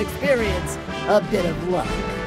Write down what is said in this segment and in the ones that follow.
experience a bit of luck.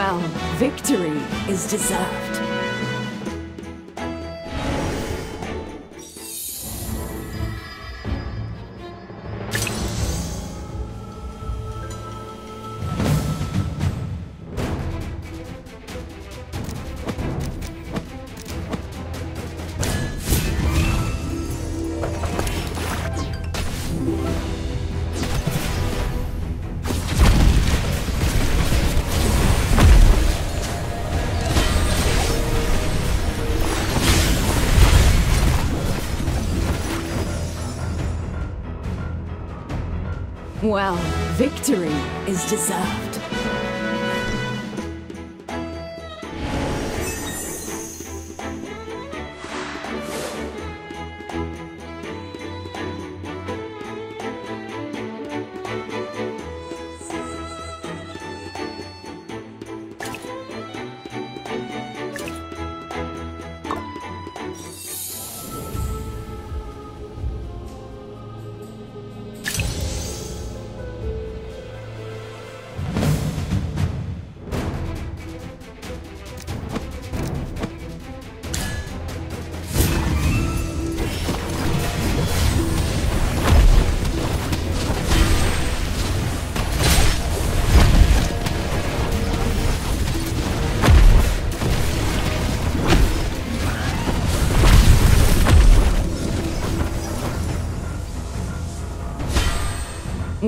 Well, victory is deserved. Well, victory is deserved.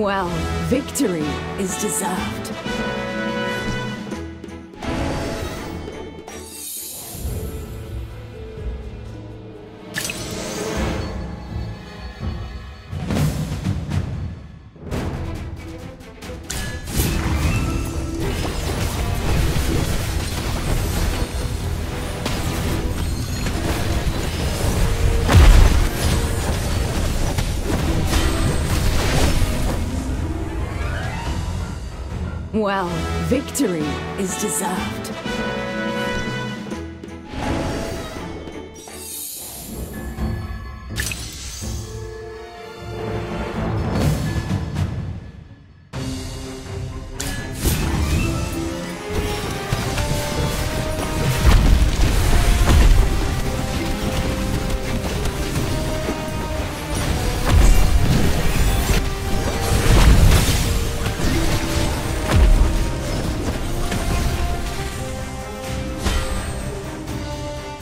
Well, victory is deserved. Well, victory is deserved.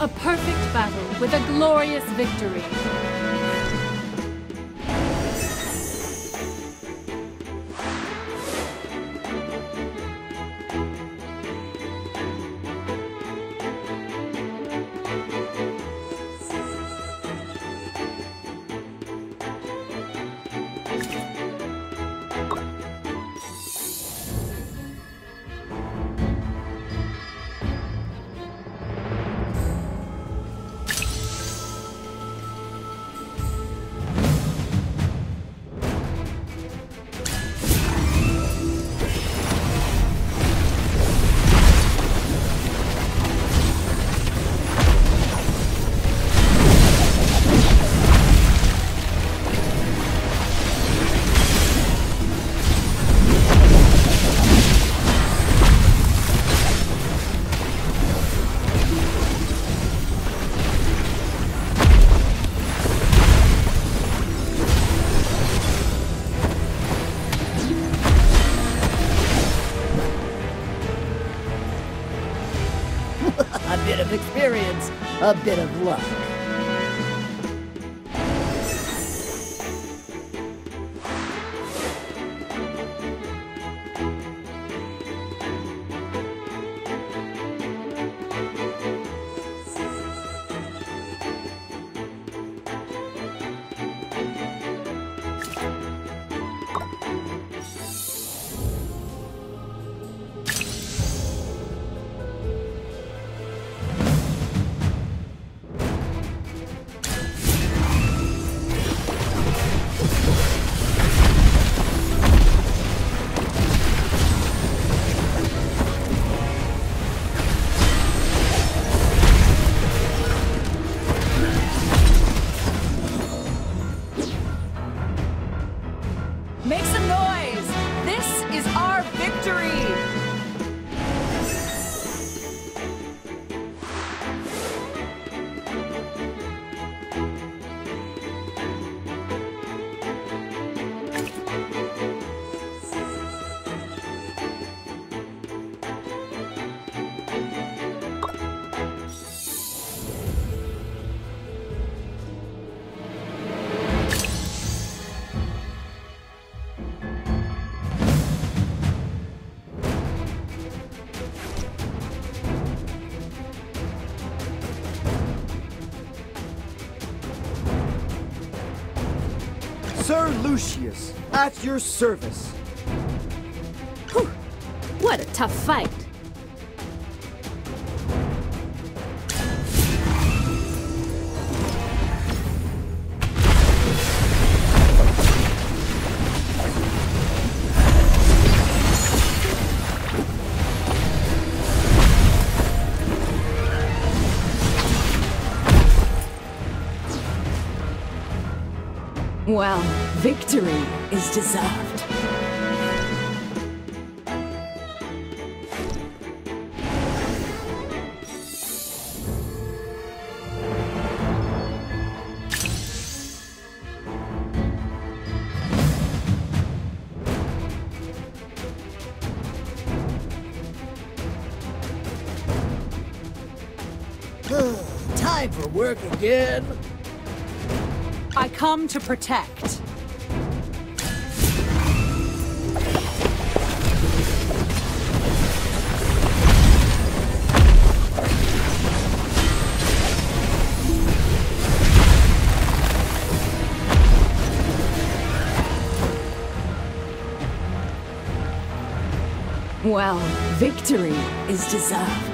A perfect battle with a glorious victory. A bit of Lucius, at your service. What a tough fight. Well, victory is deserved. Time for work again. I come to protect. Well, victory is deserved.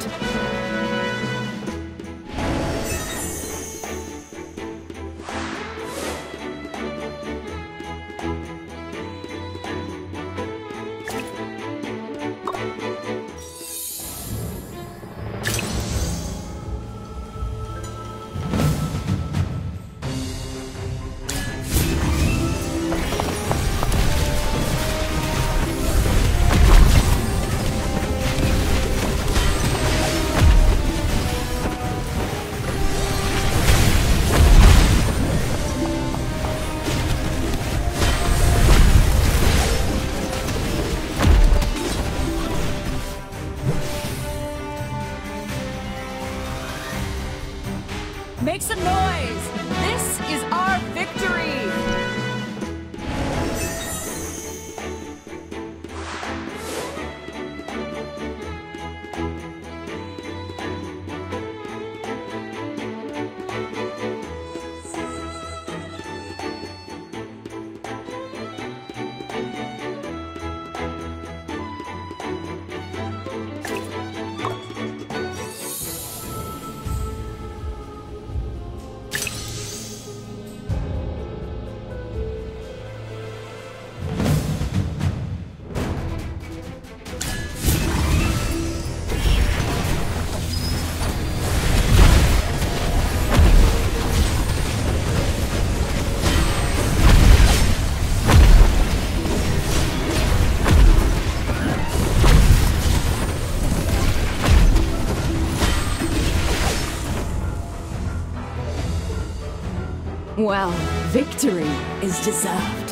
Well, victory is deserved.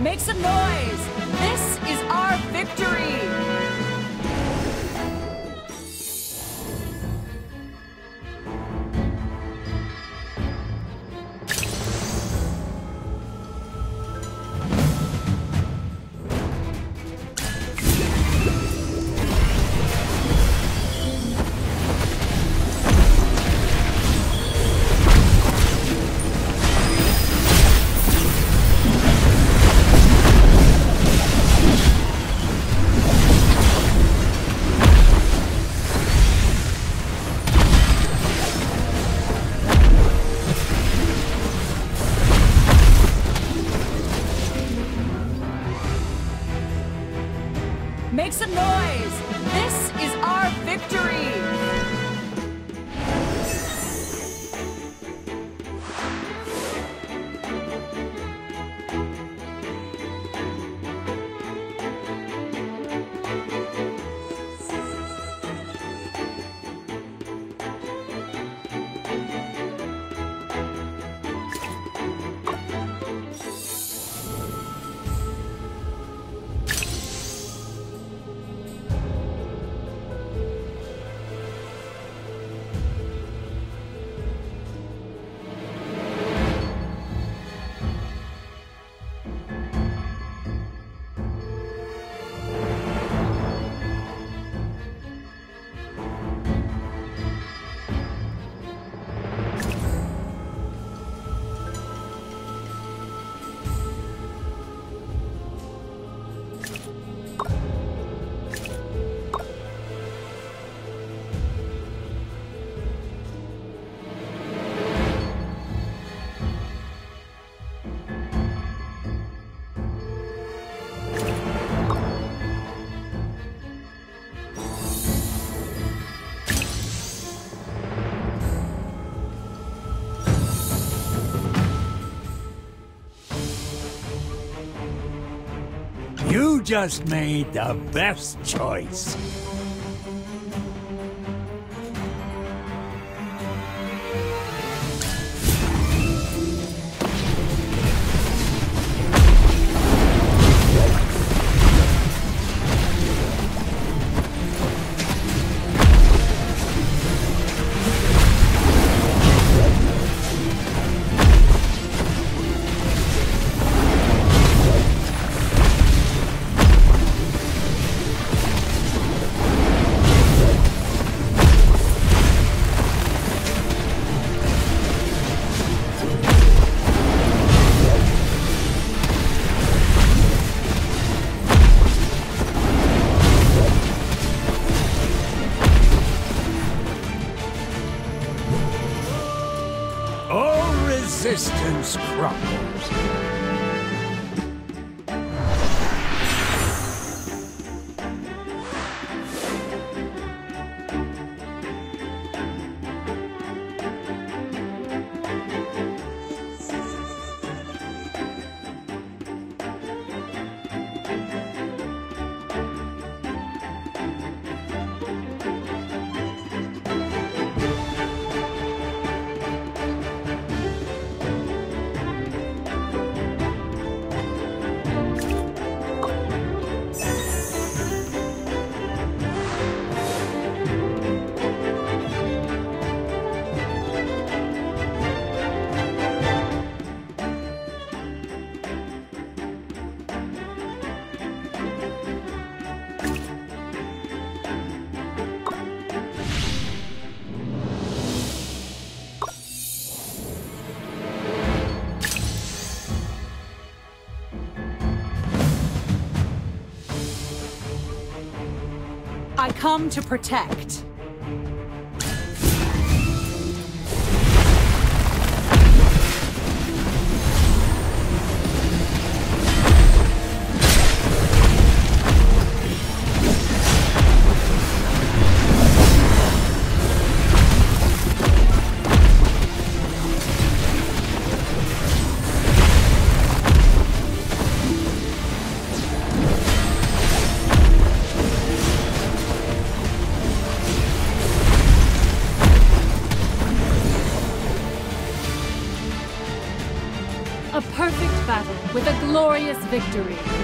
Make some noise. This is our victory. Make some noise! Just made the best choice. Resistance crumbles. Come to protect. Victory.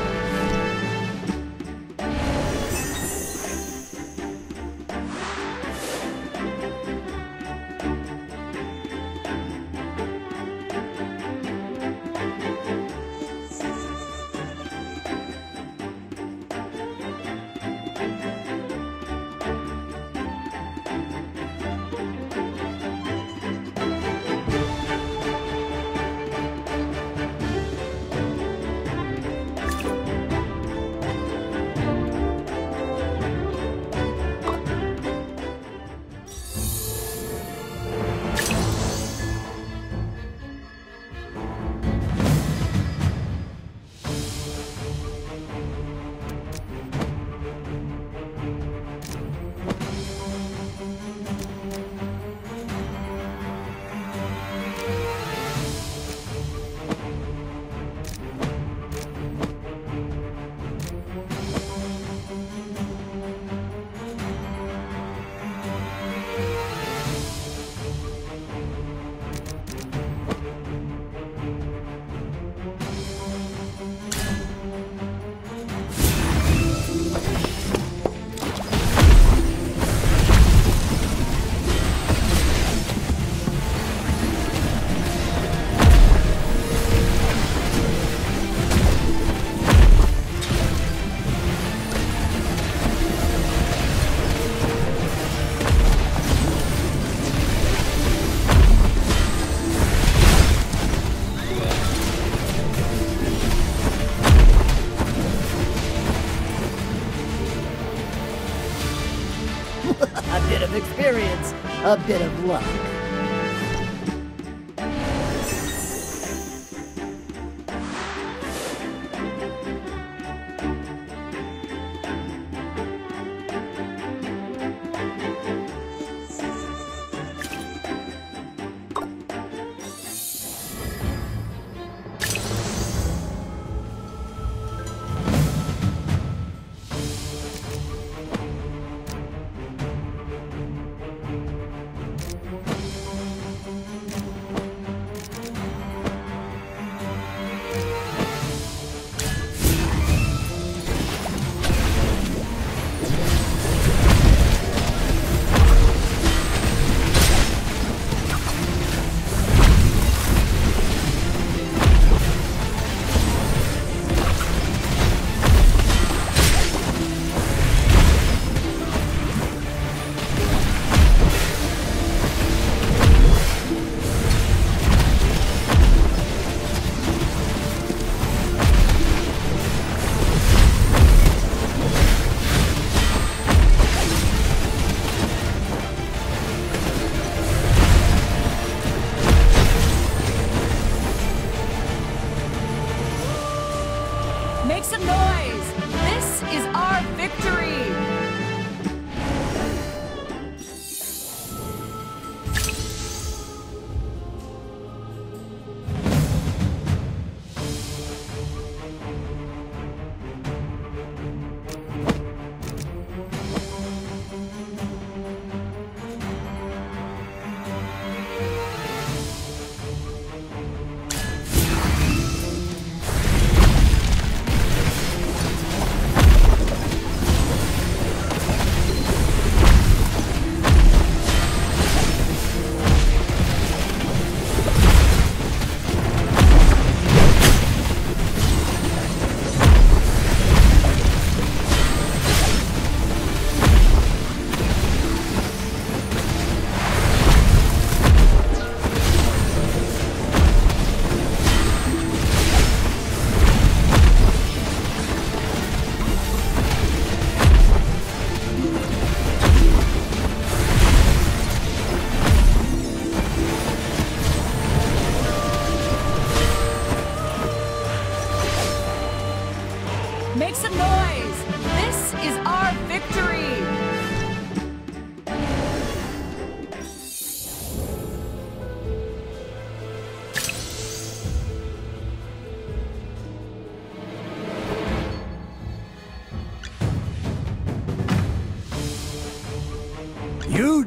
A bit of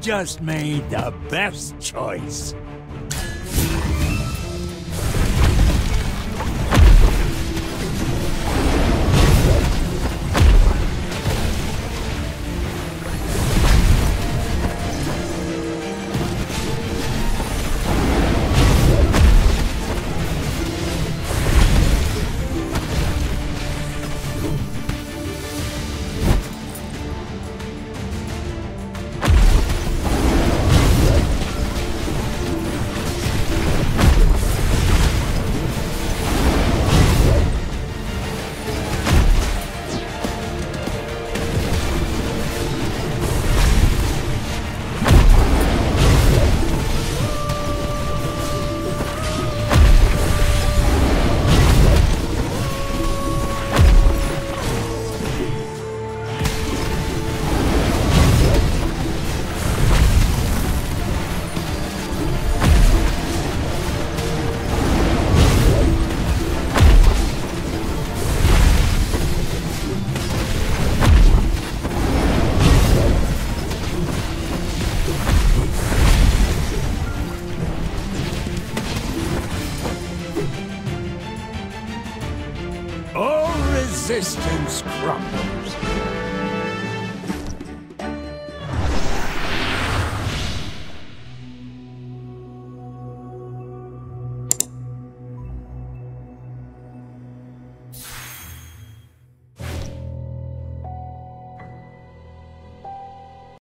just made the best choice. Crumbles.